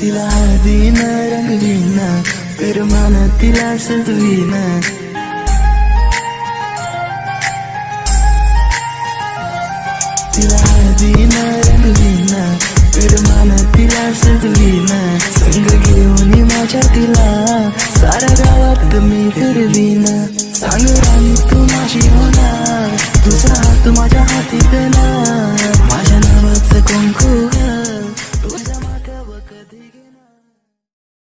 तिला हळदीनं रंगवीन प्रेमान तिला सजवीन तिला हळदीनं रंगवीन प्रेमान तिला सजवीन संग घेऊन माझ्या तिला साऱ्या गावात मी फिरवीन सांग राणी तू माझी होणार तुझा हात माझ्या हाती देणार